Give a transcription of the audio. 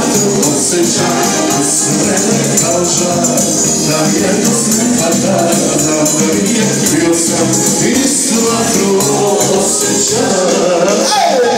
но сейчас не должна. Наверное, вода на море бьется и смотрю, сейчас.